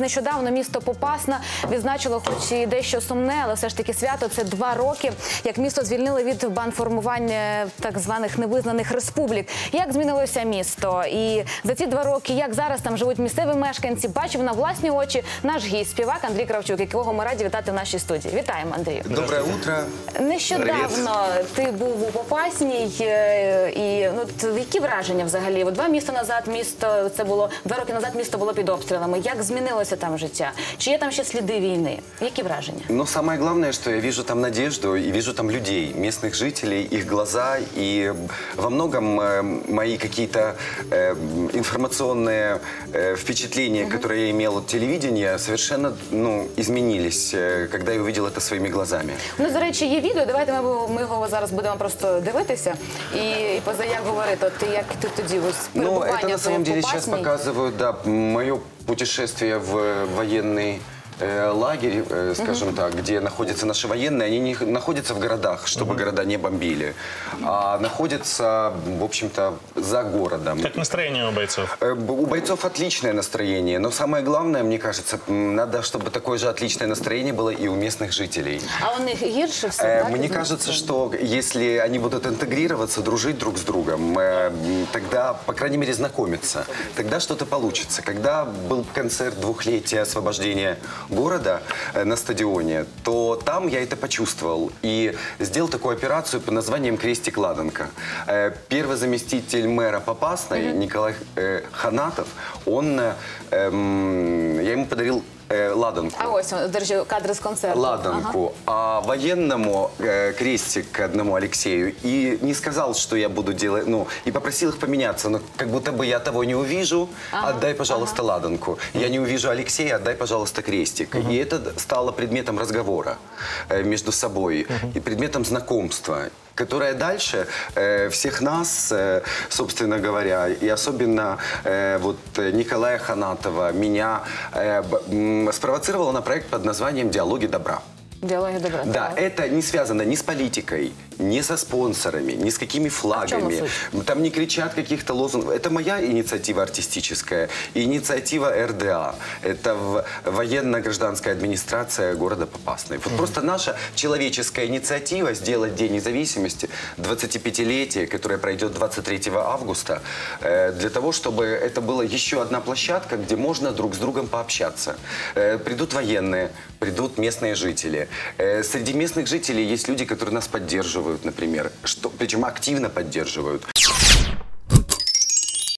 Нещодавно місто Попасна відзначило, хоч і дещо сумне, але все ж таки свято це два роки, як місто звільнили від банформування так званих невизнаних республік. Як змінилося місто? І за ці два роки, як зараз там живуть місцеві мешканці, бачив на власні очі наш гість, співак Андрій Кравчук, якого ми раді вітати в нашій студії. Вітаємо, Андрію. Доброе утро. Нещодавно ти був у Попасній, е, і ну які враження взагалі? От Два міста назад місто це було два роки назад. Місто було під обстрілами. Як змінилося там життя? Чи є там ще сліди війни? Які враження? Но самое главное, что я вижу там надежду и вижу там людей, местных жителей, их глаза. И во многом э, мои какие-то э, информационные э, впечатления, которые я имел от телевидения, совершенно ну, изменились, э, когда я увидел это своими глазами. Ну, до речі, є відео. Давайте ми, ми його зараз будемо просто дивитися і, і поза як говорити. От ти як ти тоді ось Ну, перебування это на самом твоє в деле сейчас Попасній? показывают, да, мое путешествие в э, военный э, лагерь, э, скажем так, где находятся наши военные, они не х- находятся в городах, чтобы города не бомбили, а находятся, в общем-то, за городом. Как настроение у бойцов? Э, б- У бойцов отличное настроение, но самое главное, мне кажется, м, надо, чтобы такое же отличное настроение было и у местных жителей. А у них гірше все. Э, так, Мне із кажется, містом? что если они будут интегрироваться, дружить друг с другом, э, м, тогда, по крайней мере, знакомиться, тогда что-то получится. Когда был концерт двухлетия освобождения города э, на стадионе, то там я это почувствовал и сделал такую операцию под названием «Крестик Ладанка». Э, Первый заместитель мэра Попасной, Николай э, Ханатов, он, э, эм, я ему подарил э, ладанку. А ось до речі, кадри з концерту. Ладанку, а военному э, крестик одному Алексею. И не сказал, что я буду делать, ну, и попросил их поменяться, но как будто бы я того не увижу, отдай, пожалуйста, ладанку. Я не увижу Алексея, отдай, пожалуйста, крестик. И это стало предметом разговора э, между собой и предметом знакомства которая дальше э, всех нас, э, собственно говоря, и особенно э, вот Николая Ханатова, меня э, спровоцировала на проект под названием «Диалоги добра». Діалоги добре. Да, это не связано ни с политикой, ни со спонсорами, ни с какими флагами. суть? Там не кричат каких-то лозунгов. Это моя инициатива артистическая, инициатива РДА. Это военно-гражданская администрация города Попасной. Вот просто наша человеческая инициатива сделать День независимости, 25-летие, которое пройдет 23 августа, э, для того, чтобы это была еще одна площадка, где можно друг с другом пообщаться. Э, Придут военные, придут местные жители. Э, Среди местных жителей есть люди, которые нас поддерживают, например, что, причем активно поддерживают.